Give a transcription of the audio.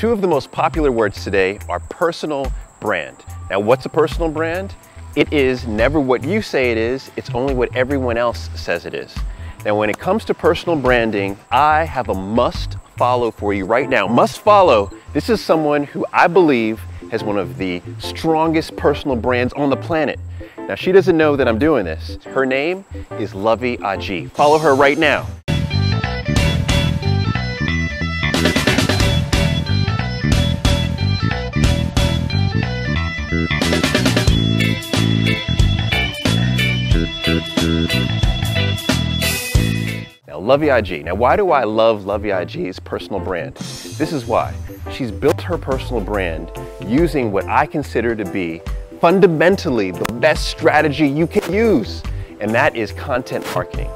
two of the most popular words today are personal brand. Now, what's a personal brand? It is never what you say it is, it's only what everyone else says it is. Now, when it comes to personal branding, I have a must follow for you right now. Must follow. This is someone who I believe has one of the strongest personal brands on the planet. Now, she doesn't know that I'm doing this. Her name is Luvvie Ajayi. Follow her right now. Ajayi. Now, why do I love Luvvie Ajayi's personal brand? This is why. She's built her personal brand using what I consider to be fundamentally the best strategy you can use, and that is content marketing.